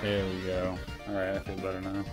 There we go. Alright, I feel better now.